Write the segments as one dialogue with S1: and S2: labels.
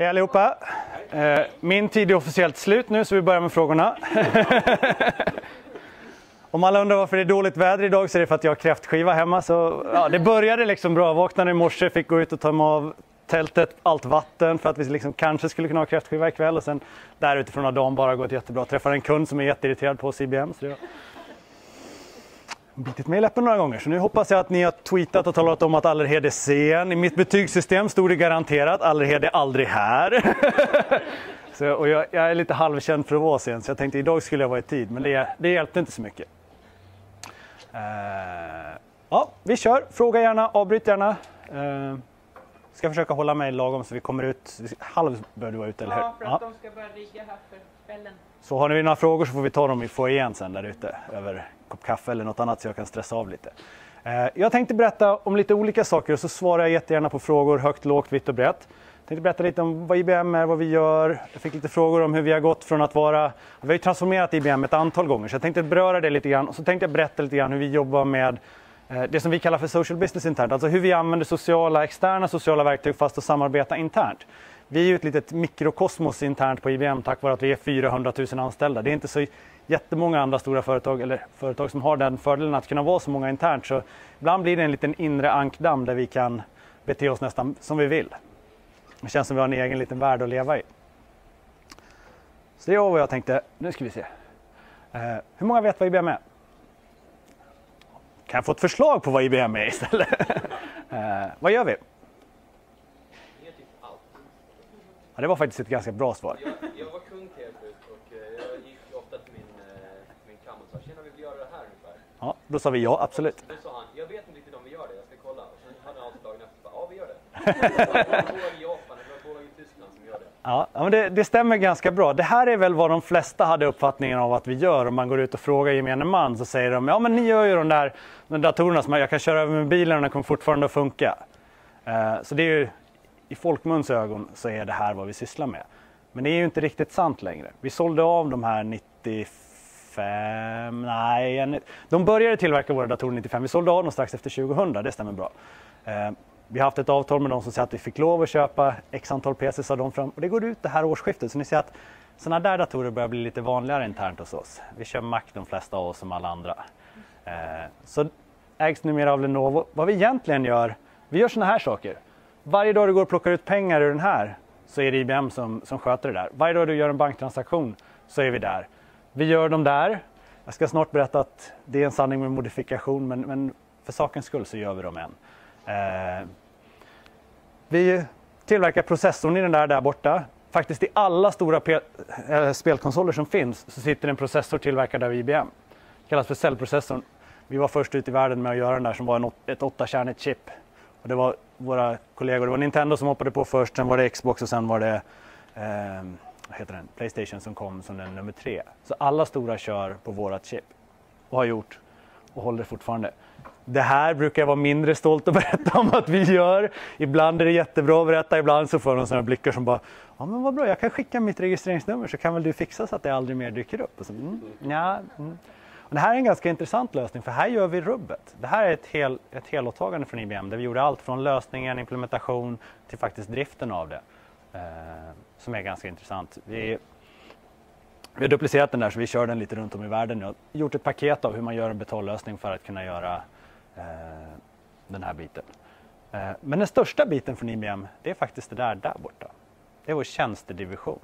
S1: Hej allihopa! Eh, min tid är officiellt slut nu så vi börjar med frågorna. Om alla undrar varför det är dåligt väder idag så är det för att jag har kräftskiva hemma. Så, ja, det började liksom bra. Vaknade i morse, fick gå ut och ta mig av tältet, allt vatten för att vi liksom kanske skulle kunna ha kräftskiva ikväll. Och sen där utifrån har dagen bara gått jättebra. Träffade en kund som är jätteirriterad på CBM. Så det var bitit mig i läppen några gånger. Så nu hoppas jag att ni har tweetat och talat om att Allerhed är sen. I mitt betygssystem stod det garanterat Allerhed är aldrig här. så, och jag, jag, är lite halvkänd för att vara sen så jag tänkte idag skulle jag vara i tid men det, det hjälpte inte så mycket. Uh, ja, vi kör. Fråga gärna, avbryt gärna. Uh, ska försöka hålla mig lagom så vi kommer ut. Halv bör du vara ute, eller hur?
S2: Ja, för att de ska börja rigga här för kvällen.
S1: Så har ni några frågor så får vi ta dem i foajén sen där ute över kopp kaffe eller något annat så jag kan stressa av lite. Eh, jag tänkte berätta om lite olika saker och så svarar jag jättegärna på frågor högt, lågt, vitt och brett. Jag tänkte berätta lite om vad IBM är, vad vi gör. Jag fick lite frågor om hur vi har gått från att vara... Vi har ju transformerat IBM ett antal gånger så jag tänkte beröra det lite grann och så tänkte jag berätta lite grann hur vi jobbar med eh, det som vi kallar för social business internt, alltså hur vi använder sociala, externa sociala verktyg fast att samarbeta internt. Vi är ju ett litet mikrokosmos internt på IBM tack vare att vi är 400 000 anställda. Det är inte så jättemånga andra stora företag eller företag som har den fördelen att kunna vara så många internt. Så ibland blir det en liten inre ankdamm där vi kan bete oss nästan som vi vill. Det känns som vi har en egen liten värld att leva i. Så det var vad jag tänkte. Nu ska vi se. Uh, hur många vet vad IBM är? Kan jag få ett förslag på vad IBM är istället? uh, vad gör vi? Ja, det var faktiskt ett ganska bra svar.
S3: Jag, jag
S1: Ja, då sa vi ja, absolut.
S3: Då sa han, jag vet inte riktigt om vi gör det, jag ska kolla. Och sen hade han alltid dagen efter, ja vi gör det. Det var ett bolag i Japan, det var ett bolag i Tyskland som gör det.
S1: Ja, men det, det, stämmer ganska bra. Det här är väl vad de flesta hade uppfattningen av att vi gör. Om man går ut och frågar gemene man så säger de, ja men ni gör ju de där de datorerna som jag kan köra över med bilen och den kommer fortfarande att funka. Uh, så det är ju i folkmuns ögon så är det här vad vi sysslar med. Men det är ju inte riktigt sant längre. Vi sålde av de här 95, nej, de började tillverka våra datorer 95. Vi sålde av dem strax efter 2000, det stämmer bra. Eh, vi har haft ett avtal med dem som säger att vi fick lov att köpa x antal PCs av dem fram och det går ut det här årsskiftet. Så ni ser att sådana där datorer börjar bli lite vanligare internt hos oss. Vi kör Mac de flesta av oss som alla andra. Eh, så ägs numera av Lenovo. Vad vi egentligen gör, vi gör sådana här saker. Varje dag du går och plockar ut pengar ur den här så är det IBM som, som sköter det där. Varje dag du gör en banktransaktion så är vi där. Vi gör dem där. Jag ska snart berätta att det är en sanning med modifikation men, men för sakens skull så gör vi dem än. Eh, vi tillverkar processorn i den där där borta. Faktiskt i alla stora äh, spelkonsoler som finns så sitter en processor tillverkad av IBM. Det kallas för cellprocessorn. Vi var först ut i världen med att göra den där som var en, ett åttakärnigt chip. Och det var våra kollegor, det var Nintendo som hoppade på först, sen var det Xbox och sen var det eh, heter den? Playstation som kom som den nummer tre. Så alla stora kör på vårat chip och har gjort och håller fortfarande. Det här brukar jag vara mindre stolt att berätta om att vi gör. Ibland är det jättebra att berätta, ibland så får de sådana blickar som bara Ja men vad bra, jag kan skicka mitt registreringsnummer så kan väl du fixa så att det aldrig mer dyker upp. Och så, mm, ja, mm. Och det här är en ganska intressant lösning för här gör vi rubbet. Det här är ett, hel, ett helåtagande från IBM där vi gjorde allt från lösningen, implementation till faktiskt driften av det. Eh, som är ganska intressant. Vi, vi har duplicerat den där så vi kör den lite runt om i världen nu och gjort ett paket av hur man gör en betallösning för att kunna göra eh, den här biten. Eh, men den största biten från IBM det är faktiskt det där där borta. Det är vår tjänstedivision.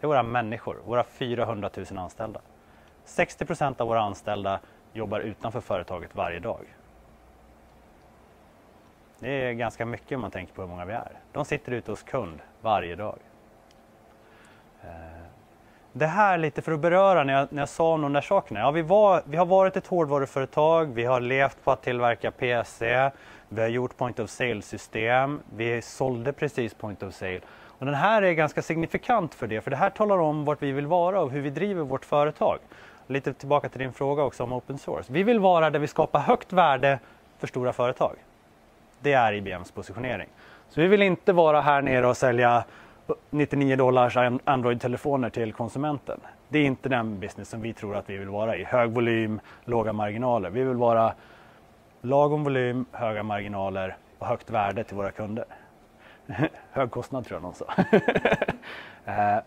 S1: Det är våra människor, våra 400 000 anställda. 60 procent av våra anställda jobbar utanför företaget varje dag. Det är ganska mycket om man tänker på hur många vi är. De sitter ute hos kund varje dag. Eh, det här lite för att beröra när jag, när jag sa de där sakerna. Ja, vi, var, vi har varit ett hårdvaruföretag, vi har levt på att tillverka PC, vi har gjort point of sale-system, vi sålde precis point of sale. Och den här är ganska signifikant för det, för det här talar om vart vi vill vara och hur vi driver vårt företag lite tillbaka till din fråga också om open source. Vi vill vara där vi skapar högt värde för stora företag. Det är IBMs positionering. Så vi vill inte vara här nere och sälja 99 dollars Android-telefoner till konsumenten. Det är inte den business som vi tror att vi vill vara i. Hög volym, låga marginaler. Vi vill vara lagom volym, höga marginaler och högt värde till våra kunder. Hög kostnad tror jag någon sa. eh,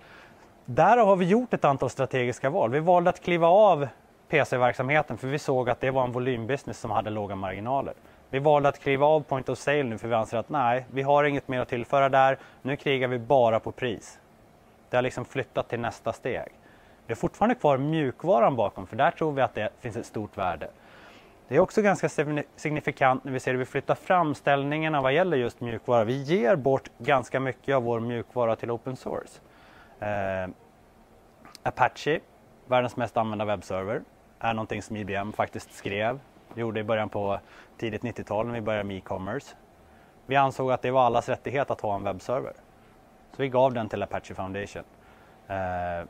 S1: där har vi gjort ett antal strategiska val. Vi valde att kliva av PC-verksamheten för vi såg att det var en volymbusiness som hade låga marginaler. Vi valde att kliva av point of sale nu för vi anser att nej, vi har inget mer att tillföra där. Nu krigar vi bara på pris. Det har liksom flyttat till nästa steg. Vi har fortfarande kvar mjukvaran bakom för där tror vi att det finns ett stort värde. Det är också ganska signifikant när vi ser hur vi flyttar framställningarna vad gäller just mjukvara. Vi ger bort ganska mycket av vår mjukvara till open source. Eh, Apache, världens mest använda webbserver, är någonting som IBM faktiskt skrev, gjorde i början på tidigt 90-tal när vi började med e-commerce. Vi ansåg att det var allas rättighet att ha en webbserver. Så vi gav den till Apache Foundation. Eh,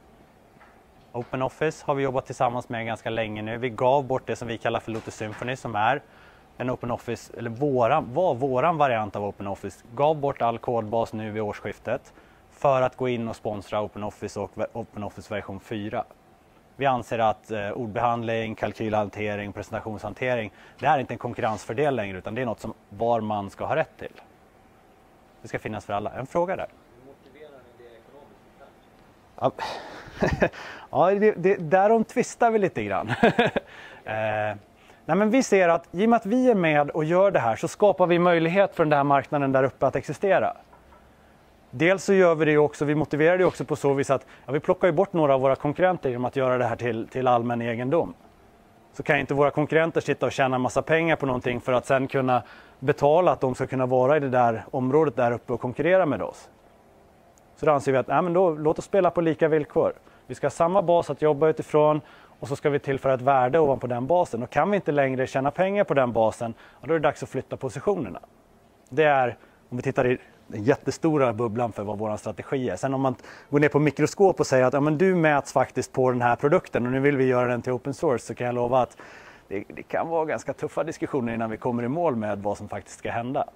S1: OpenOffice har vi jobbat tillsammans med ganska länge nu. Vi gav bort det som vi kallar för Lotus Symphony som är en OpenOffice, eller våran, var våran variant av OpenOffice. Gav bort all kodbas nu vid årsskiftet för att gå in och sponsra OpenOffice och OpenOffice version 4. Vi anser att eh, ordbehandling, kalkylhantering, presentationshantering, det är inte en konkurrensfördel längre utan det är något som var man ska ha rätt till. Det ska finnas för alla. En fråga där.
S3: Hur?
S1: Ja, ja det, det, därom tvistar vi lite grann. eh, nej men vi ser att i och med att vi är med och gör det här så skapar vi möjlighet för den där marknaden där uppe att existera. Dels så gör vi det också, vi motiverar det också på så vis att ja, vi plockar ju bort några av våra konkurrenter genom att göra det här till, till allmän egendom. Så kan inte våra konkurrenter sitta och tjäna massa pengar på någonting för att sen kunna betala att de ska kunna vara i det där området där uppe och konkurrera med oss. Så då anser vi att nej, men då, låt oss spela på lika villkor. Vi ska ha samma bas att jobba utifrån och så ska vi tillföra ett värde ovanpå den basen. Och kan vi inte längre tjäna pengar på den basen, då är det dags att flytta positionerna. Det är, om vi tittar i den jättestora bubblan för vad vår strategi är. Sen om man går ner på mikroskop och säger att ja, men du mäts faktiskt på den här produkten och nu vill vi göra den till open source så kan jag lova att det, det kan vara ganska tuffa diskussioner innan vi kommer i mål med vad som faktiskt ska hända.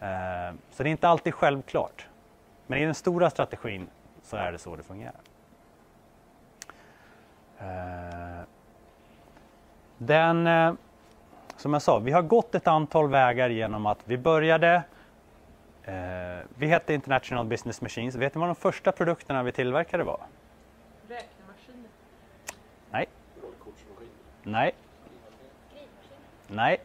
S1: Eh, så det är inte alltid självklart. Men i den stora strategin så är det så det fungerar. Eh, den, eh, som jag sa, vi har gått ett antal vägar genom att vi började vi hette International Business Machines. Vet ni vad de första produkterna vi tillverkade var?
S2: Räknemaskiner.
S1: Nej. Nej. Nej.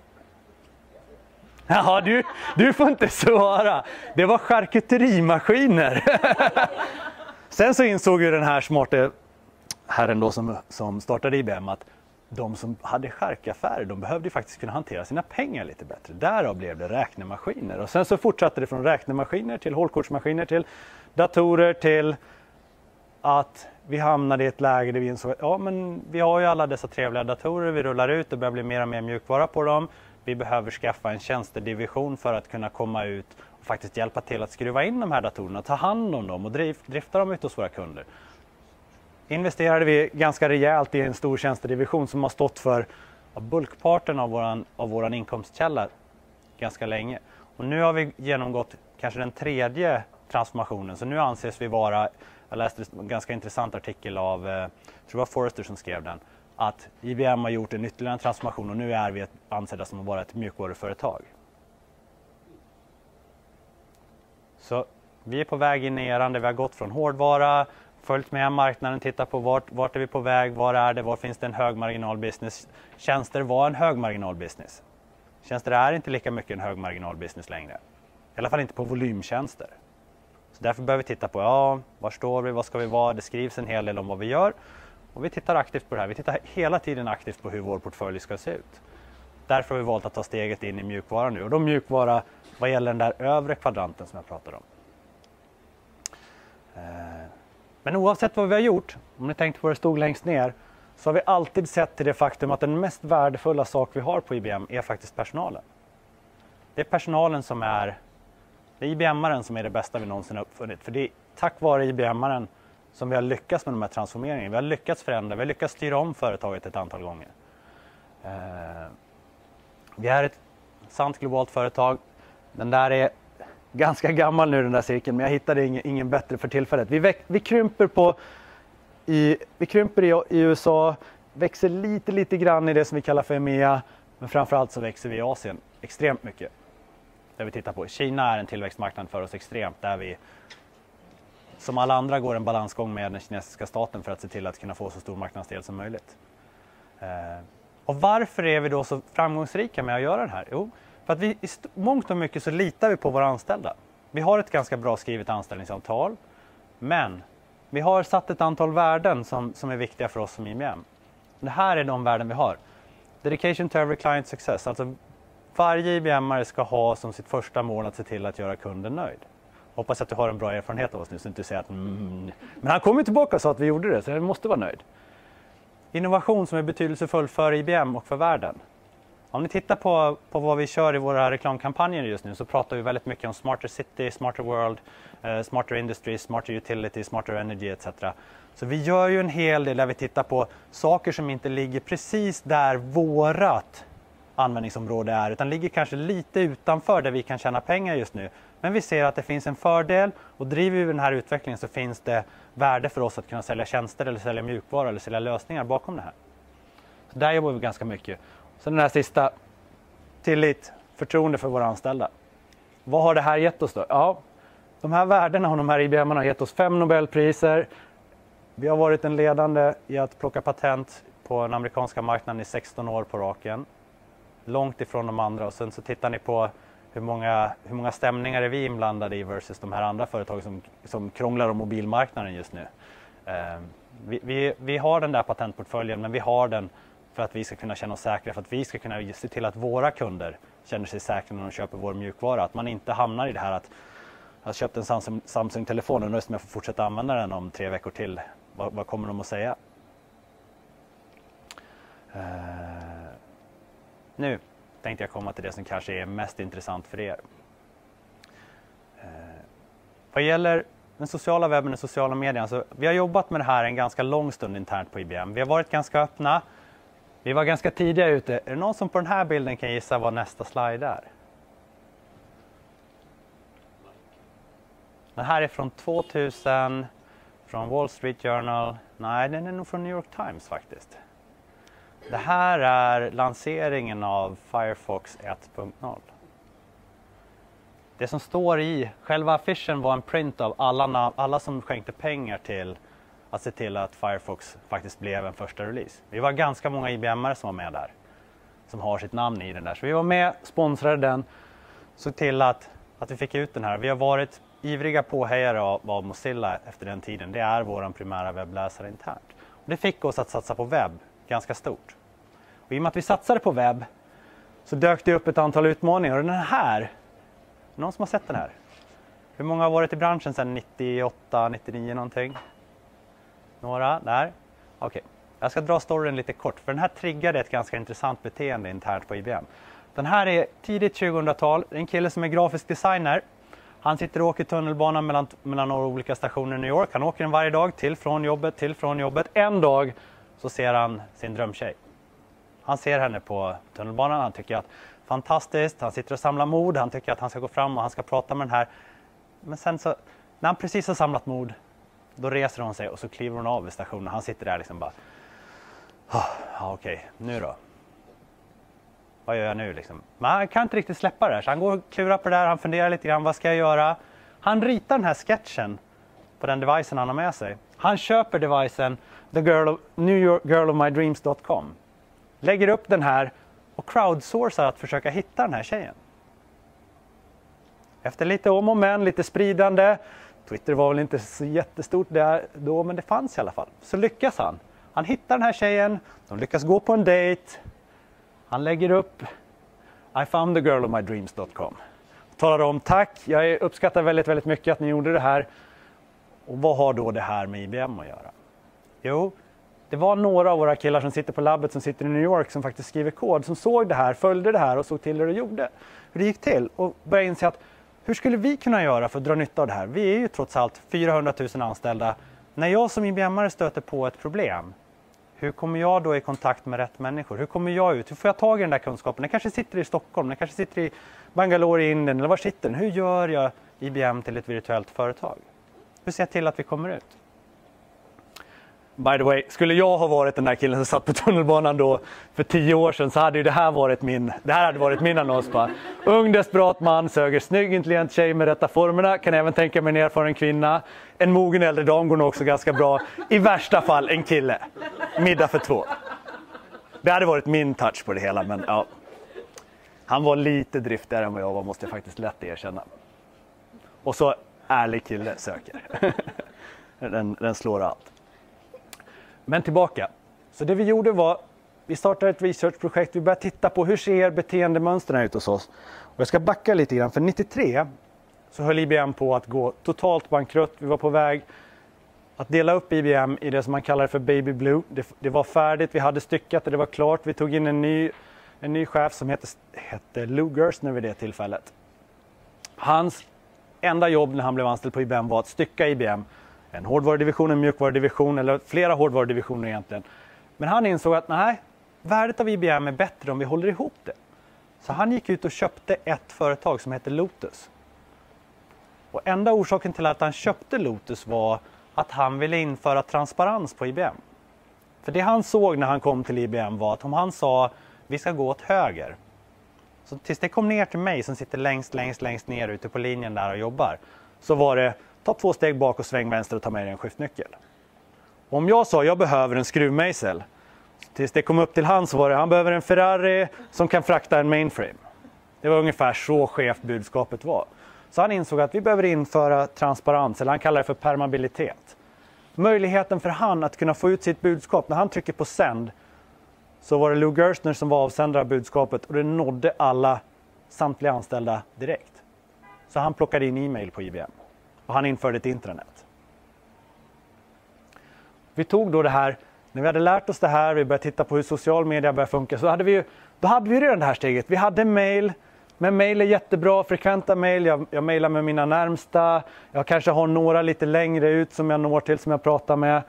S1: Jaha, du, du får inte svara. Det var charkuterimaskiner. Sen så insåg ju den här smarta herren då som, som startade IBM att de som hade charkaffärer de behövde ju faktiskt kunna hantera sina pengar lite bättre. Därav blev det räknemaskiner. Och sen så fortsatte det från räknemaskiner till hålkortsmaskiner till datorer till att vi hamnade i ett läge där vi insåg att ja, men vi har ju alla dessa trevliga datorer, vi rullar ut, det börjar bli mer och mer mjukvara på dem. Vi behöver skaffa en tjänstedivision för att kunna komma ut och faktiskt hjälpa till att skruva in de här datorerna, ta hand om dem och drifta dem ute hos våra kunder investerade vi ganska rejält i en stor tjänstedivision som har stått för bulkparten av våran, av våran inkomstkälla ganska länge. Och nu har vi genomgått kanske den tredje transformationen, så nu anses vi vara, jag läste en ganska intressant artikel av, eh, jag tror det var Forrester som skrev den, att IBM har gjort en ytterligare transformation och nu är vi ansedda som att vara ett mjukvaruföretag. Så vi är på väg in i eran där vi har gått från hårdvara, följt med marknaden, tittat på vart, vart är vi på väg, var är det, var finns det en högmarginalbusiness? Tjänster var en högmarginalbusiness. Tjänster är inte lika mycket en högmarginalbusiness längre. I alla fall inte på volymtjänster. Så därför behöver vi titta på, ja, var står vi, vad ska vi vara? Det skrivs en hel del om vad vi gör och vi tittar aktivt på det här. Vi tittar hela tiden aktivt på hur vår portfölj ska se ut. Därför har vi valt att ta steget in i mjukvara nu och då mjukvara vad gäller den där övre kvadranten som jag pratade om. Eh, men oavsett vad vi har gjort, om ni tänkte på det stod längst ner, så har vi alltid sett till det faktum att den mest värdefulla sak vi har på IBM är faktiskt personalen. Det är personalen som är, det är IBM-aren som är det bästa vi någonsin har uppfunnit. För det är tack vare IBM-aren som vi har lyckats med de här transformeringarna. Vi har lyckats förändra, vi har lyckats styra om företaget ett antal gånger. Eh, vi är ett sant globalt företag. Den där är ganska gammal nu den där cirkeln, men jag hittade ingen, ingen bättre för tillfället. Vi, väx, vi krymper, på, i, vi krymper i, i, USA, växer lite, lite grann i det som vi kallar för EMEA, men framförallt så växer vi i Asien extremt mycket. där vi tittar på. Kina är en tillväxtmarknad för oss extremt där vi som alla andra går en balansgång med den kinesiska staten för att se till att kunna få så stor marknadsdel som möjligt. Eh, och varför är vi då så framgångsrika med att göra det här? Jo, för att vi i mångt och mycket så litar vi på våra anställda. Vi har ett ganska bra skrivet anställningsavtal, men vi har satt ett antal värden som, som är viktiga för oss som IBM. Det här är de värden vi har. Dedication to every client success, alltså varje IBM-are ska ha som sitt första mål att se till att göra kunden nöjd. Hoppas att du har en bra erfarenhet av oss nu så att du säger att mm. mm men han kom ju tillbaka och sa att vi gjorde det så jag måste vara nöjd. Innovation som är betydelsefull för IBM och för världen. Om ni tittar på, på vad vi kör i våra reklamkampanjer just nu så pratar vi väldigt mycket om Smarter City, Smarter World, eh, Smarter Industry, Smarter Utility, Smarter Energy etc. Så vi gör ju en hel del där vi tittar på saker som inte ligger precis där vårat användningsområde är utan ligger kanske lite utanför där vi kan tjäna pengar just nu. Men vi ser att det finns en fördel och driver vi den här utvecklingen så finns det värde för oss att kunna sälja tjänster eller sälja mjukvara eller sälja lösningar bakom det här. Så där jobbar vi ganska mycket. Sen den här sista, tillit, förtroende för våra anställda. Vad har det här gett oss då? Ja, de här värdena och de här IBM har gett oss fem Nobelpriser. Vi har varit en ledande i att plocka patent på den amerikanska marknaden i 16 år på raken. Långt ifrån de andra och sen så tittar ni på hur många, hur många stämningar är vi inblandade i versus de här andra företagen som, som krånglar om mobilmarknaden just nu. Eh, vi, vi, vi, har den där patentportföljen men vi har den för att vi ska kunna känna oss säkra, för att vi ska kunna se till att våra kunder känner sig säkra när de köper vår mjukvara. Att man inte hamnar i det här att jag har köpt en Samsung-telefon och nu om jag får fortsätta använda den om tre veckor till. Vad, vad kommer de att säga? Uh, nu tänkte jag komma till det som kanske är mest intressant för er. Uh, vad gäller den sociala webben och sociala medierna, så alltså, vi har jobbat med det här en ganska lång stund internt på IBM. Vi har varit ganska öppna. Vi var ganska tidiga ute. Är det någon som på den här bilden kan gissa vad nästa slide är? Den här är från 2000, från Wall Street Journal. Nej, den är nog från New York Times faktiskt. Det här är lanseringen av Firefox 1.0. Det som står i själva affischen var en print av alla, alla som skänkte pengar till att se till att Firefox faktiskt blev en första release. Vi var ganska många IBM som var med där, som har sitt namn i den där. Så vi var med, sponsrade den, såg till att, att vi fick ut den här. Vi har varit ivriga påhejare av, av Mozilla efter den tiden. Det är vår primära webbläsare internt. Och det fick oss att satsa på webb ganska stort. Och I och med att vi satsade på webb så dök det upp ett antal utmaningar och den här, någon som har sett den här? Hur många har varit i branschen sedan 98, 99 någonting? Några? Där? Okej. Okay. Jag ska dra storyn lite kort, för den här triggade ett ganska intressant beteende internt på IBM. Den här är tidigt 2000-tal, en kille som är grafisk designer. Han sitter och åker tunnelbana mellan, mellan några olika stationer i New York. Han åker den varje dag, till från jobbet, till från jobbet. En dag så ser han sin drömtjej. Han ser henne på tunnelbanan, han tycker att fantastiskt, han sitter och samlar mod, han tycker att han ska gå fram och han ska prata med den här. Men sen så, när han precis har samlat mod då reser hon sig och så kliver hon av vid stationen. Han sitter där liksom bara. Ah, okej, okay. nu då? Vad gör jag nu liksom? Men han kan inte riktigt släppa det här så han går och klurar på det där. Han funderar lite grann. Vad ska jag göra? Han ritar den här sketchen på den devicen han har med sig. Han köper devicen The Girl of, New York Girl of My Dreams.com. Lägger upp den här och crowdsourcar att försöka hitta den här tjejen. Efter lite om och men, lite spridande Twitter var väl inte så jättestort där då, men det fanns i alla fall. Så lyckas han. Han hittar den här tjejen, de lyckas gå på en dejt. Han lägger upp I found the girl of my dreams.com. Talar om tack, jag uppskattar väldigt, väldigt mycket att ni gjorde det här. Och vad har då det här med IBM att göra? Jo, det var några av våra killar som sitter på labbet som sitter i New York som faktiskt skriver kod som såg det här, följde det här och såg till hur det gjorde. Hur det gick till och började inse att hur skulle vi kunna göra för att dra nytta av det här? Vi är ju trots allt 400 000 anställda. När jag som IBM-are stöter på ett problem, hur kommer jag då i kontakt med rätt människor? Hur kommer jag ut? Hur får jag tag i den där kunskapen? Den kanske sitter i Stockholm, den kanske sitter i Bangalore i Indien eller var sitter den? Hur gör jag IBM till ett virtuellt företag? Hur ser jag till att vi kommer ut? By the way, skulle jag ha varit den där killen som satt på tunnelbanan då för tio år sedan så hade ju det här varit min, det här hade varit min annons bara. Ung desperat man söker snygg intelligent tjej med rätta formerna, kan även tänka mig en erfaren kvinna. En mogen äldre dam går nog också ganska bra. I värsta fall en kille. Middag för två. Det hade varit min touch på det hela men ja. Han var lite driftigare än vad jag var måste jag faktiskt lätt erkänna. Och så ärlig kille söker. den, den slår allt. Men tillbaka. Så det vi gjorde var, vi startade ett researchprojekt. Vi började titta på hur ser beteendemönstren ut hos oss. Och jag ska backa lite grann, för 93 så höll IBM på att gå totalt bankrutt. Vi var på väg att dela upp IBM i det som man kallar för Baby Blue. Det, det var färdigt, vi hade styckat och det var klart. Vi tog in en ny, en ny chef som hette, hette Lou Gerstner vid det tillfället. Hans enda jobb när han blev anställd på IBM var att stycka IBM en hårdvarudivision, en mjukvarudivision eller flera hårdvarudivisioner egentligen. Men han insåg att nej, värdet av IBM är bättre om vi håller ihop det. Så han gick ut och köpte ett företag som heter Lotus. Och enda orsaken till att han köpte Lotus var att han ville införa transparens på IBM. För det han såg när han kom till IBM var att om han sa vi ska gå åt höger. Så tills det kom ner till mig som sitter längst, längst, längst ner ute på linjen där och jobbar. Så var det ta två steg bak och sväng vänster och ta med dig en skiftnyckel. Om jag sa jag behöver en skruvmejsel, tills det kom upp till han så var det han behöver en Ferrari som kan frakta en mainframe. Det var ungefär så skevt budskapet var. Så han insåg att vi behöver införa transparens, eller han kallar det för permabilitet. Möjligheten för han att kunna få ut sitt budskap, när han trycker på sänd så var det Lou Gerstner som var avsändare av budskapet och det nådde alla samtliga anställda direkt. Så han plockade in e-mail på IBM och han införde ett intranät. Vi tog då det här, när vi hade lärt oss det här, vi började titta på hur social media börjar funka, så hade vi, då hade vi redan det här steget. Vi hade mail, men mail är jättebra, frekventa mail, jag, jag mailar med mina närmsta, jag kanske har några lite längre ut som jag når till, som jag pratar med.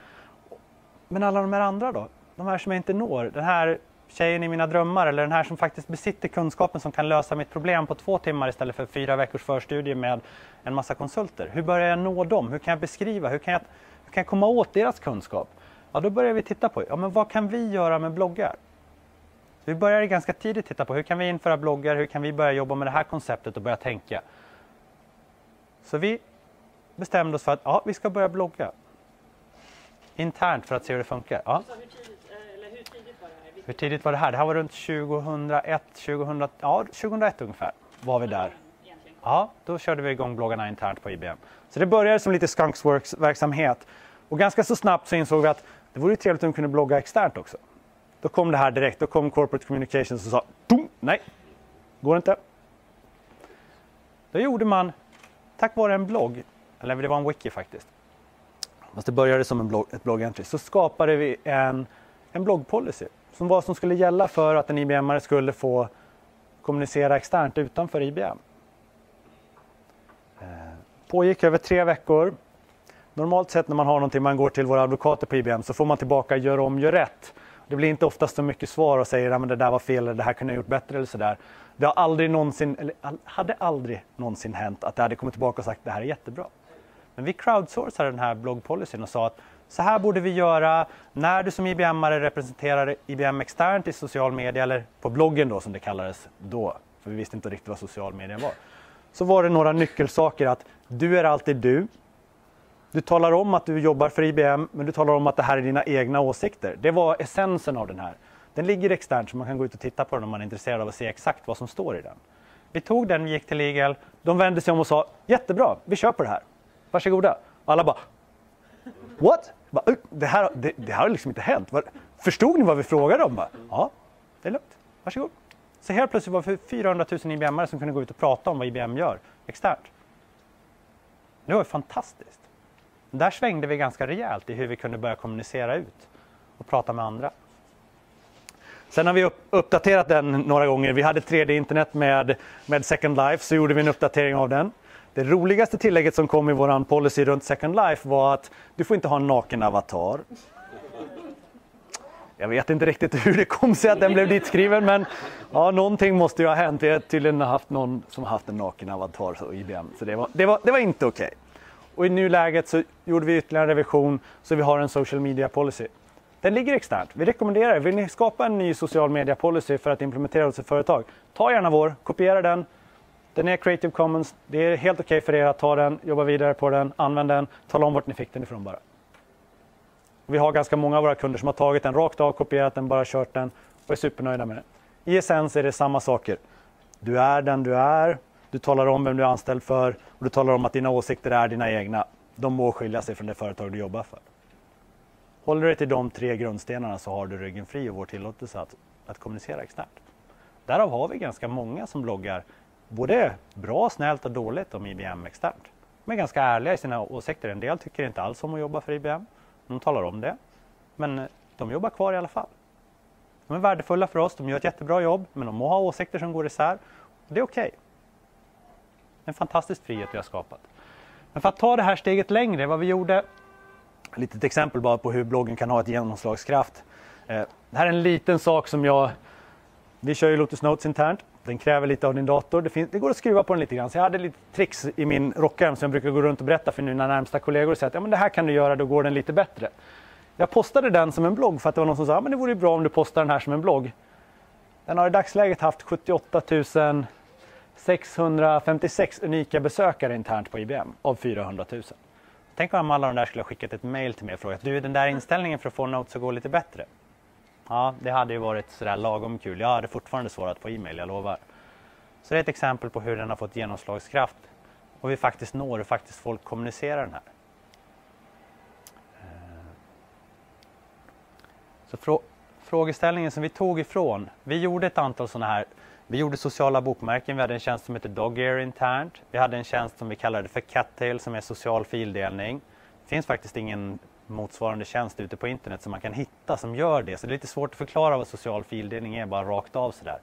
S1: Men alla de här andra då? De här som jag inte når, den här tjejen i mina drömmar eller den här som faktiskt besitter kunskapen som kan lösa mitt problem på två timmar istället för fyra veckors förstudie med en massa konsulter. Hur börjar jag nå dem? Hur kan jag beskriva? Hur kan jag, hur kan jag komma åt deras kunskap? Ja, då börjar vi titta på ja, men vad kan vi göra med bloggar. Så vi började ganska tidigt titta på hur kan vi införa bloggar? Hur kan vi börja jobba med det här konceptet och börja tänka? Så vi bestämde oss för att ja, vi ska börja blogga internt för att se hur det funkar. Ja. Hur tidigt var det här? Det här var runt 2001, 2000, ja, 2001 ungefär var vi där. Ja, då körde vi igång bloggarna internt på IBM. Så det började som lite Skunksworks-verksamhet. Och ganska så snabbt så insåg vi att det vore trevligt om vi kunde blogga externt också. Då kom det här direkt. Då kom Corporate Communications och sa nej, går inte. Då gjorde man, tack vare en blogg, eller det var en wiki faktiskt, fast det började som en blogg, ett bloggentry, så skapade vi en, en bloggpolicy som vad som skulle gälla för att en IBM-are skulle få kommunicera externt utanför IBM. Eh, pågick över tre veckor. Normalt sett när man har någonting, man går till våra advokater på IBM, så får man tillbaka gör om, gör rätt. Det blir inte oftast så mycket svar och säger att det där var fel eller det här kunde jag gjort bättre eller sådär. Det har aldrig någonsin, eller hade aldrig någonsin hänt att det hade kommit tillbaka och sagt det här är jättebra. Men vi crowdsourcade den här bloggpolicyn och sa att så här borde vi göra när du som IBM-are representerar IBM externt i social media eller på bloggen då som det kallades då. För vi visste inte riktigt vad social media var. Så var det några nyckelsaker att du är alltid du. Du talar om att du jobbar för IBM men du talar om att det här är dina egna åsikter. Det var essensen av den här. Den ligger externt så man kan gå ut och titta på den om man är intresserad av att se exakt vad som står i den. Vi tog den, vi gick till Legal, de vände sig om och sa jättebra, vi kör på det här. Varsågoda. Och alla bara What? Det här, det, det här har liksom inte hänt. Förstod ni vad vi frågade om? Ja, det är lugnt. Varsågod. Så helt plötsligt var det 400 000 IBM-are som kunde gå ut och prata om vad IBM gör externt. Det var fantastiskt. Där svängde vi ganska rejält i hur vi kunde börja kommunicera ut och prata med andra. Sen har vi uppdaterat den några gånger. Vi hade 3D-internet med, med Second Life, så gjorde vi en uppdatering av den. Det roligaste tillägget som kom i vår policy runt Second Life var att du får inte ha en naken avatar. Jag vet inte riktigt hur det kom sig att den blev ditskriven men ja, någonting måste ju ha hänt. Vi har tydligen haft någon som haft en naken avatar så IBM. Så det var, det var, det var inte okej. Okay. Och i nuläget så gjorde vi ytterligare en revision så vi har en social media policy. Den ligger externt. Vi rekommenderar, vill ni skapa en ny social media policy för att implementera hos ett företag, ta gärna vår, kopiera den. Den är Creative Commons, det är helt okej okay för er att ta den, jobba vidare på den, använd den, tala om vart ni fick den ifrån bara. Vi har ganska många av våra kunder som har tagit den rakt av, kopierat den, bara kört den och är supernöjda med den. I essens är det samma saker. Du är den du är, du talar om vem du är anställd för och du talar om att dina åsikter är dina egna. De må skilja sig från det företag du jobbar för. Håller du dig till de tre grundstenarna så har du ryggen fri och vår tillåtelse att, att kommunicera externt. Därav har vi ganska många som bloggar både bra, snällt och dåligt om IBM externt. De är ganska ärliga i sina åsikter. En del tycker inte alls om att jobba för IBM. De talar om det. Men eh, de jobbar kvar i alla fall. De är värdefulla för oss, de gör ett jättebra jobb, men de må ha åsikter som går isär. Och det är okej. Okay. En fantastisk frihet vi har skapat. Men för att ta det här steget längre, vad vi gjorde, ett litet exempel bara på hur bloggen kan ha ett genomslagskraft. Eh, det här är en liten sak som jag, vi kör ju Lotus Notes internt, den kräver lite av din dator. Det, finns, det går att skruva på den lite grann. Så jag hade lite tricks i min rockärm som jag brukar gå runt och berätta för mina närmsta kollegor och säga att ja, men det här kan du göra, då går den lite bättre. Jag postade den som en blogg för att det var någon som sa att det vore bra om du postar den här som en blogg. Den har i dagsläget haft 78 656 unika besökare internt på IBM av 400 000. Tänk om alla de där skulle ha skickat ett mail till mig och frågat du den där inställningen för att få Notes att gå lite bättre. Ja, det hade ju varit sådär lagom kul. Jag hade fortfarande svarat på e-mail, jag lovar. Så det är ett exempel på hur den har fått genomslagskraft och vi faktiskt når och faktiskt folk kommunicerar den här. Eh. Så frå frågeställningen som vi tog ifrån, vi gjorde ett antal sådana här vi gjorde sociala bokmärken, vi hade en tjänst som heter DogEar internt. Vi hade en tjänst som vi kallade för Cattail som är social fildelning. Det finns faktiskt ingen motsvarande tjänst ute på internet som man kan hitta som gör det. Så det är lite svårt att förklara vad social fildelning är bara rakt av sådär.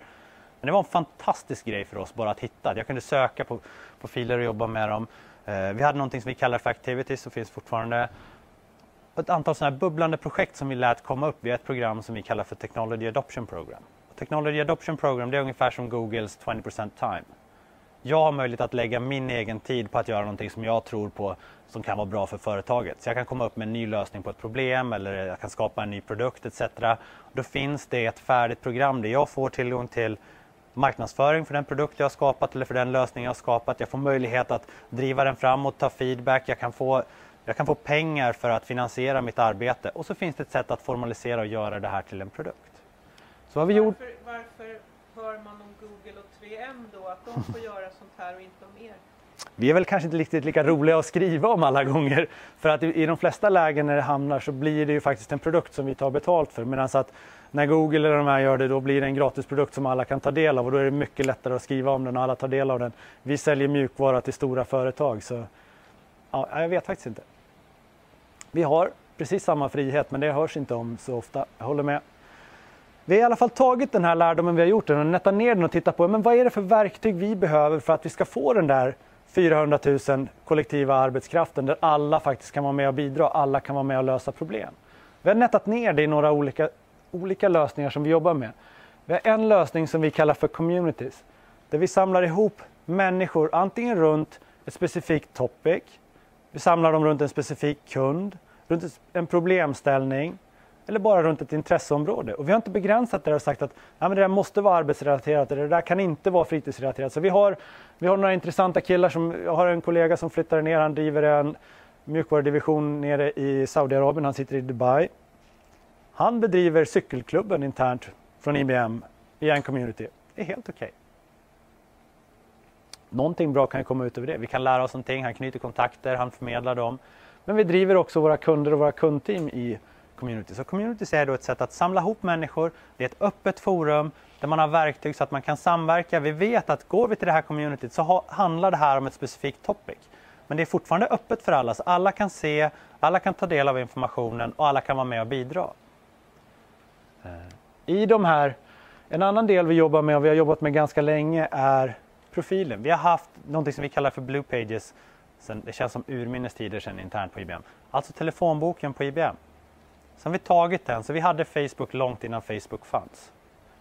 S1: Men det var en fantastisk grej för oss bara att hitta. Jag kunde söka på, på filer och jobba med dem. Eh, vi hade någonting som vi kallar för Activities som finns fortfarande. Ett antal sådana här bubblande projekt som vi lät komma upp via ett program som vi kallar för Technology Adoption Program. Technology Adoption Program det är ungefär som Googles 20% time. Jag har möjlighet att lägga min egen tid på att göra någonting som jag tror på som kan vara bra för företaget. Så jag kan komma upp med en ny lösning på ett problem eller jag kan skapa en ny produkt etc. Då finns det ett färdigt program där jag får tillgång till marknadsföring för den produkt jag har skapat eller för den lösning jag har skapat. Jag får möjlighet att driva den framåt, ta feedback, jag kan få, jag kan få pengar för att finansiera mitt arbete och så finns det ett sätt att formalisera och göra det här till en produkt.
S2: Så har vi varför, gjort... varför hör man om Google då, att de får göra sånt här och inte om er?
S1: Vi är väl kanske inte riktigt lika roliga att skriva om alla gånger. För att i de flesta lägen när det hamnar så blir det ju faktiskt en produkt som vi tar betalt för. Medan att när Google eller de här gör det då blir det en gratisprodukt som alla kan ta del av och då är det mycket lättare att skriva om den och alla tar del av den. Vi säljer mjukvara till stora företag så ja, jag vet faktiskt inte. Vi har precis samma frihet men det hörs inte om så ofta. Jag håller med. Vi har i alla fall tagit den här lärdomen vi har gjort och nätat ner den och tittat på men vad är det för verktyg vi behöver för att vi ska få den där 400 000 kollektiva arbetskraften där alla faktiskt kan vara med och bidra, alla kan vara med och lösa problem. Vi har nätat ner det i några olika, olika lösningar som vi jobbar med. Vi har en lösning som vi kallar för communities där vi samlar ihop människor antingen runt ett specifikt topic, vi samlar dem runt en specifik kund, runt en problemställning eller bara runt ett intresseområde. Och vi har inte begränsat det och sagt att ja, men det där måste vara arbetsrelaterat eller det där kan inte vara fritidsrelaterat. Så vi har, vi har några intressanta killar som, jag har en kollega som flyttade ner, han driver en mjukvarudivision nere i Saudiarabien, han sitter i Dubai. Han bedriver cykelklubben internt från IBM i en community. Det är helt okej. Okay. Någonting bra kan ju komma ut över det. Vi kan lära oss någonting, han knyter kontakter, han förmedlar dem. Men vi driver också våra kunder och våra kundteam i communities. Så communities är då ett sätt att samla ihop människor. Det är ett öppet forum där man har verktyg så att man kan samverka. Vi vet att går vi till det här communityt så handlar det här om ett specifikt topic. Men det är fortfarande öppet för alla, så alla kan se, alla kan ta del av informationen och alla kan vara med och bidra. Eh, I de här, en annan del vi jobbar med och vi har jobbat med ganska länge är profilen. Vi har haft något som vi kallar för Blue Pages, sen, det känns som urminnes tider sedan internt på IBM. Alltså telefonboken på IBM. Sen har vi tagit den, så vi hade Facebook långt innan Facebook fanns.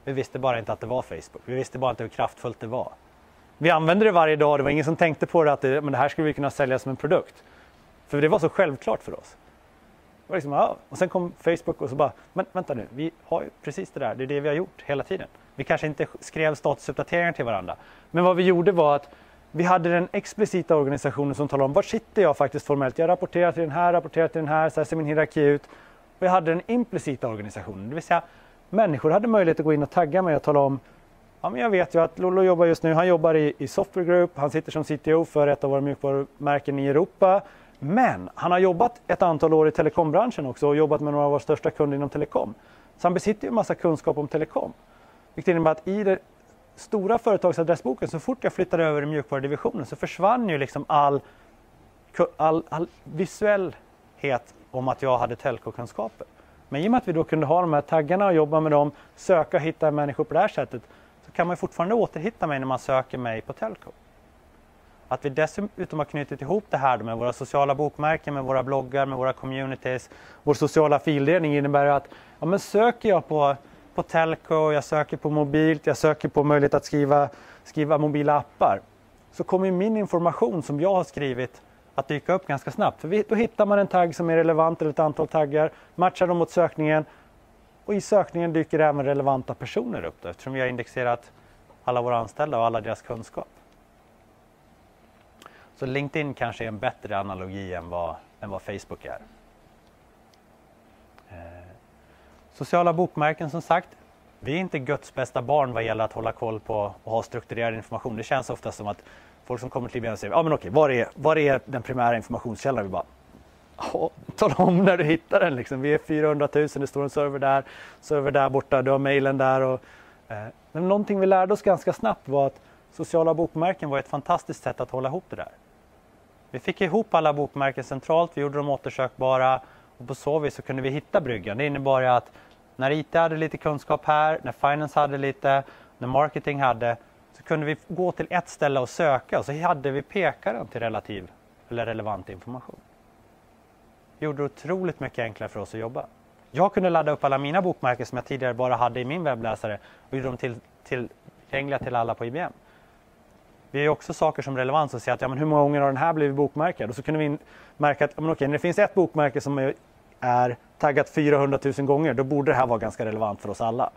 S1: Vi visste bara inte att det var Facebook. Vi visste bara inte hur kraftfullt det var. Vi använde det varje dag, det var ingen som tänkte på det att det, men det här skulle vi kunna sälja som en produkt. För det var så självklart för oss. Och, liksom, ja. Och sen kom Facebook och så bara, men vänta nu, vi har ju precis det där, det är det vi har gjort hela tiden. Vi kanske inte skrev statusuppdateringar till varandra. Men vad vi gjorde var att vi hade den explicita organisationen som talade om var sitter jag faktiskt formellt. Jag rapporterar till den här, rapporterar till den här, så här ser min hierarki ut. Och jag hade den implicita organisationen, det vill säga människor hade möjlighet att gå in och tagga mig och tala om Ja, men jag vet ju att Lollo jobbar just nu, han jobbar i, i Software Group, han sitter som CTO för ett av våra mjukvarumärken i Europa. Men han har jobbat ett antal år i telekombranschen också och jobbat med några av våra största kunder inom telekom. Så han besitter ju en massa kunskap om telekom. Vilket innebär att i den stora företagsadressboken, så fort jag flyttade över i mjukvarudivisionen så försvann ju liksom all, all, all visuellhet om att jag hade telkokunskaper. Men i och med att vi då kunde ha de här taggarna och jobba med dem, söka och hitta människor på det här sättet, så kan man fortfarande återhitta mig när man söker mig på telco. Att vi dessutom har knutit ihop det här med våra sociala bokmärken, med våra bloggar, med våra communities, vår sociala fildelning innebär att ja, men söker jag på, på telco, jag söker på mobilt, jag söker på möjlighet att skriva, skriva mobila appar, så kommer min information som jag har skrivit att dyka upp ganska snabbt. För då hittar man en tagg som är relevant eller ett antal taggar, matchar dem mot sökningen och i sökningen dyker även relevanta personer upp då, eftersom vi har indexerat alla våra anställda och alla deras kunskap. Så LinkedIn kanske är en bättre analogi än vad, än vad Facebook är. Eh, sociala bokmärken som sagt. Vi är inte Guds bästa barn vad gäller att hålla koll på och ha strukturerad information. Det känns ofta som att folk som kommer till IBM säger, ja ah, men okej, var är, var är den primära informationskällan? Vi bara, tala om när du hittar den. Liksom. Vi är 400 000, det står en server där, server där borta, du har mejlen där. Och, eh, men någonting vi lärde oss ganska snabbt var att sociala bokmärken var ett fantastiskt sätt att hålla ihop det där. Vi fick ihop alla bokmärken centralt, vi gjorde dem återsökbara och på så vis så kunde vi hitta bryggan. Det innebar att när IT hade lite kunskap här, när Finance hade lite, när Marketing hade, så kunde vi gå till ett ställe och söka och så hade vi pekaren till relativ eller relevant information. Det gjorde det otroligt mycket enklare för oss att jobba. Jag kunde ladda upp alla mina bokmärken som jag tidigare bara hade i min webbläsare och gjorde dem till, tillgängliga till alla på IBM. Vi har också saker som relevans och säger att ja, men hur många gånger har den här blivit bokmärkad? Och så kunde vi märka att ja, men okej, när det finns ett bokmärke som är taggat 400 000 gånger, då borde det här vara ganska relevant för oss alla.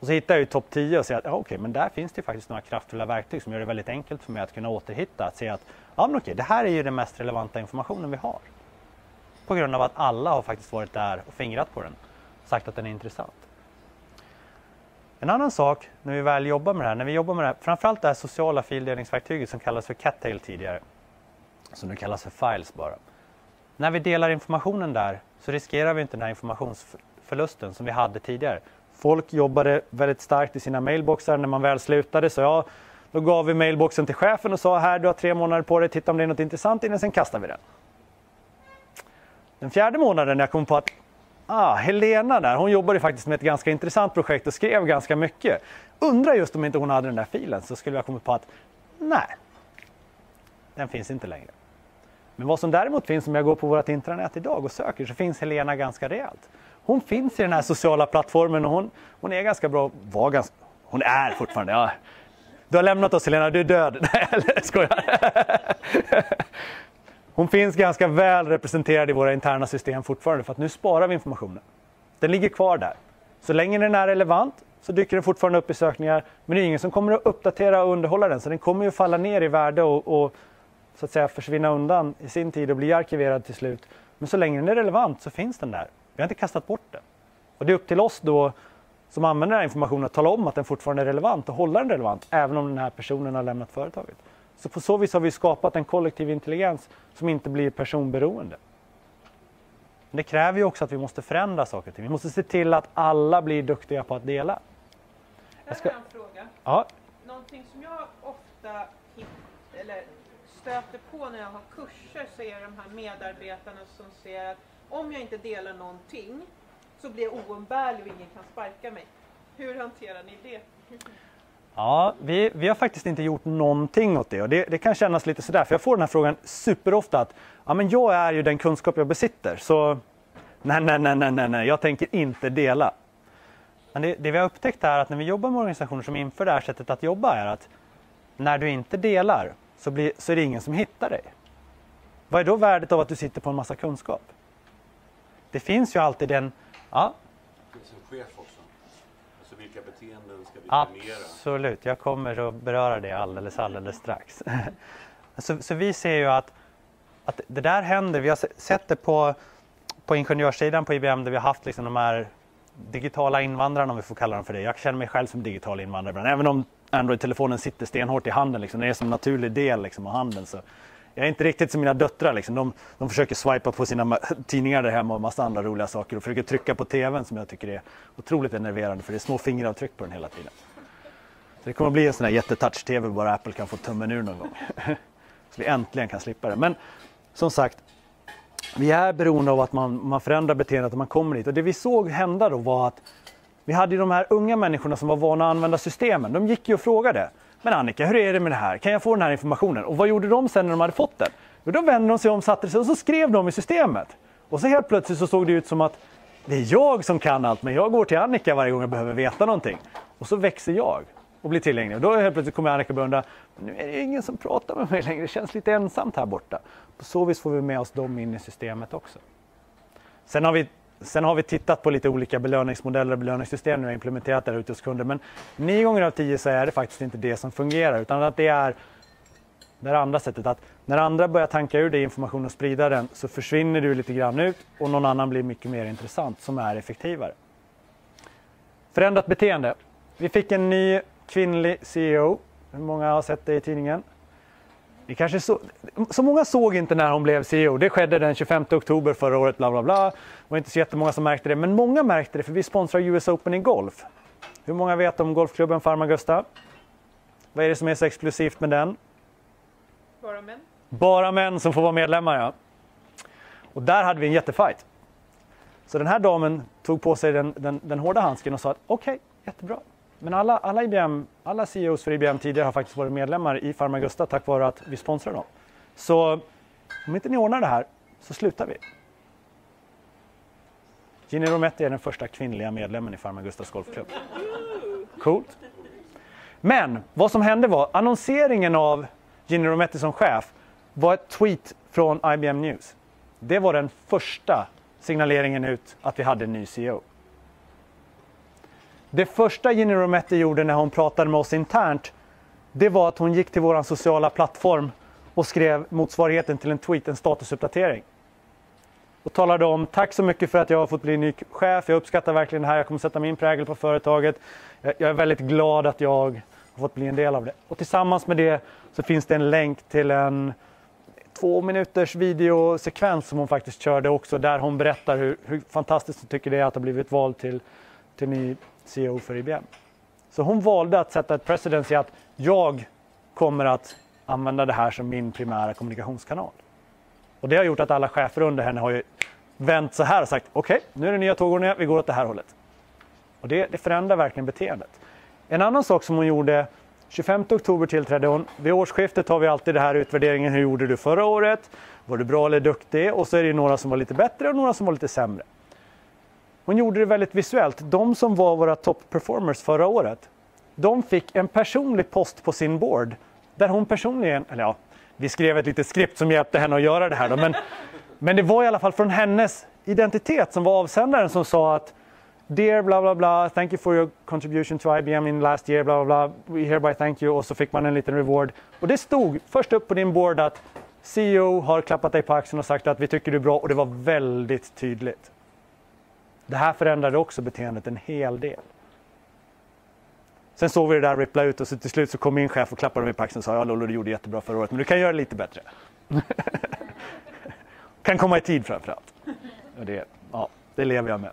S1: Och så hittar jag ju topp 10 och ser att ja, okej, men där finns det faktiskt några kraftfulla verktyg som gör det väldigt enkelt för mig att kunna återhitta. Att se att ja, men okej, det här är ju den mest relevanta informationen vi har. På grund av att alla har faktiskt varit där och fingrat på den och sagt att den är intressant. En annan sak när vi väl jobbar med det här, när vi jobbar med det här, framförallt det här sociala fildelningsverktyget som kallas för Cattail tidigare, som nu kallas för Files bara. När vi delar informationen där så riskerar vi inte den här informationsförlusten som vi hade tidigare. Folk jobbade väldigt starkt i sina mailboxar. När man väl slutade så ja, då gav vi mailboxen till chefen och sa här, du har tre månader på dig, titta om det är något intressant innan sen kastar vi den. Den fjärde månaden när jag kom på att ah, Helena där, hon jobbade faktiskt med ett ganska intressant projekt och skrev ganska mycket. Undrar just om inte hon hade den där filen så skulle jag kommit på att nej, den finns inte längre. Men vad som däremot finns om jag går på vårt intranät idag och söker så finns Helena ganska rejält. Hon finns i den här sociala plattformen och hon, hon är ganska bra, var ganska, hon är fortfarande, ja. Du har lämnat oss Helena, du är död. Nej, jag skojar. Hon finns ganska väl representerad i våra interna system fortfarande för att nu sparar vi informationen. Den ligger kvar där. Så länge den är relevant så dyker den fortfarande upp i sökningar men det är ingen som kommer att uppdatera och underhålla den så den kommer ju falla ner i värde och, och så att säga försvinna undan i sin tid och bli arkiverad till slut. Men så länge den är relevant så finns den där. Vi har inte kastat bort den. Och det är upp till oss då som använder den här informationen att tala om att den fortfarande är relevant och hålla den relevant även om den här personen har lämnat företaget. Så på så vis har vi skapat en kollektiv intelligens som inte blir personberoende. Men det kräver ju också att vi måste förändra saker och ting. Vi måste se till att alla blir duktiga på att dela.
S2: Jag ska... har en fråga.
S1: Ja.
S2: Någonting som jag ofta eller stöter på när jag har kurser så är de här medarbetarna som säger att om jag inte delar någonting så blir jag oumbärlig och ingen kan sparka mig. Hur hanterar ni det?
S1: Ja, vi, vi har faktiskt inte gjort någonting åt det och det, det, kan kännas lite sådär för jag får den här frågan superofta att ja, men jag är ju den kunskap jag besitter så nej, nej, nej, nej, nej, nej jag tänker inte dela. Men det, det vi har upptäckt är att när vi jobbar med organisationer som inför det här sättet att jobba är att när du inte delar så, blir, så är det ingen som hittar dig. Vad är då värdet av att du sitter på en massa kunskap? Det finns ju alltid en... Ja,
S4: Det finns en chef också. Alltså vilka beteenden ska vi premiera?
S1: absolut. Jag kommer att beröra det alldeles, alldeles strax. så, så vi ser ju att, att det där händer. Vi har se- sett det på, på ingenjörssidan på IBM där vi har haft liksom de här digitala invandrarna om vi får kalla dem för det. Jag känner mig själv som digital invandrare ibland. Även om Android-telefonen sitter stenhårt i handen. Liksom. Det är som en naturlig del liksom, av handen. Så jag är inte riktigt som mina döttrar. Liksom. De, de försöker swipa på sina tidningar där hemma och massa andra roliga saker och försöker trycka på TVn som jag tycker är otroligt enerverande för det är små fingeravtryck på den hela tiden. Så det kommer att bli en sån här jättetouch-TV bara Apple kan få tummen ur någon gång. Så vi äntligen kan slippa det. Men som sagt, vi är beroende av att man, man förändrar beteendet och man kommer dit. Och det vi såg hända då var att vi hade ju de här unga människorna som var vana att använda systemen. De gick ju och frågade. Men Annika, hur är det med det här? Kan jag få den här informationen? Och vad gjorde de sen när de hade fått den? Jo, då vände de sig om, satte sig och så skrev de i systemet. Och så helt plötsligt så såg det ut som att det är jag som kan allt, men jag går till Annika varje gång jag behöver veta någonting. Och så växer jag och blir tillgänglig. Och då helt plötsligt kommer Annika börja undra, nu är det ingen som pratar med mig längre, det känns lite ensamt här borta. På så vis får vi med oss dem in i systemet också. Sen har vi, sen har vi tittat på lite olika belöningsmodeller och belöningssystem nu och implementerat det ute hos kunder. Men nio gånger av tio så är det faktiskt inte det som fungerar utan att det är det här andra sättet att när andra börjar tanka ur dig information och sprida den så försvinner du lite grann ut och någon annan blir mycket mer intressant som är effektivare. Förändrat beteende. Vi fick en ny kvinnlig CEO. Hur många har sett det i tidningen? Vi kanske så, så många såg inte när hon blev CEO. Det skedde den 25 oktober förra året. Bla bla bla. Det var inte så jättemånga som märkte det, men många märkte det för vi sponsrar US Open i golf. Hur många vet om golfklubben Farmagusta? Vad är det som är så exklusivt med den?
S2: Bara män.
S1: Bara män som får vara medlemmar, ja. Och där hade vi en jättefight. Så den här damen tog på sig den, den, den hårda handsken och sa att okej, jättebra. Men alla, alla, IBM, alla CEOs för IBM tidigare har faktiskt varit medlemmar i Farmagusta tack vare att vi sponsrar dem. Så om inte ni ordnar det här så slutar vi. Ginny Rometti är den första kvinnliga medlemmen i Farmagustas golfklubb. Coolt. Men vad som hände var annonseringen av Ginny Rometti som chef var ett tweet från IBM News. Det var den första signaleringen ut att vi hade en ny CEO. Det första Ginny Rometty gjorde när hon pratade med oss internt, det var att hon gick till vår sociala plattform och skrev motsvarigheten till en tweet, en statusuppdatering. Och talade om tack så mycket för att jag har fått bli ny chef, jag uppskattar verkligen det här, jag kommer sätta min prägel på företaget. Jag jag är väldigt glad att jag har fått bli en del av det. Och tillsammans med det så finns det en länk till en två minuters videosekvens som hon faktiskt körde också där hon berättar hur, hur fantastiskt hon tycker det är att ha blivit vald till, till ny CEO för IBM. Så hon valde att sätta ett precedens i att jag kommer att använda det här som min primära kommunikationskanal. Och det har gjort att alla chefer under henne har ju vänt så här och sagt okej, nu är det nya tågordningar, vi går åt det här hållet. Och det, det förändrar verkligen beteendet. En annan sak som hon gjorde 25 oktober tillträdde hon. Vid årsskiftet har vi alltid det här utvärderingen. Hur gjorde du förra året? Var du bra eller duktig? Och så är det några som var lite bättre och några som var lite sämre. Hon gjorde det väldigt visuellt. De som var våra top performers förra året, de fick en personlig post på sin board där hon personligen, eller ja, vi skrev ett litet skript som hjälpte henne att göra det här då, men, men det var i alla fall från hennes identitet som var avsändaren som sa att Dear bla bla bla, thank you for your contribution to IBM in last year, bla bla bla, we hereby thank you och så fick man en liten reward. Och det stod först upp på din board att CEO har klappat dig på axeln och sagt att vi tycker du är bra och det var väldigt tydligt. Det här förändrade också beteendet en hel del. Sen såg vi det där rippla ut och så till slut så kom min chef och klappade mig på axeln och sa ja Lollo du gjorde jättebra förra året men du kan göra det lite bättre. kan komma i tid framförallt. Och det, ja, det lever jag med.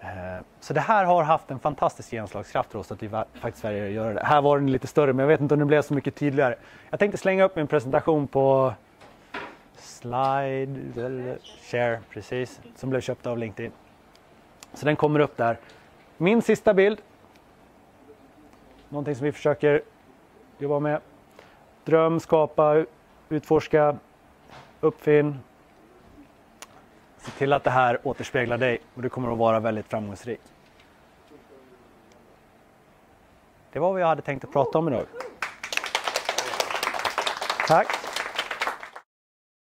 S1: Eh, så det här har haft en fantastisk genomslagskraft för oss att vi faktiskt väljer att göra det. Här var den lite större men jag vet inte om det blev så mycket tydligare. Jag tänkte slänga upp min presentation på slide, eller share precis, som blev köpt av LinkedIn. Så den kommer upp där. Min sista bild. Någonting som vi försöker jobba med. Dröm, skapa, utforska, uppfinn. Se till att det här återspeglar dig och du kommer att vara väldigt framgångsrik. Det var vad jag hade tänkt att prata om idag. Tack.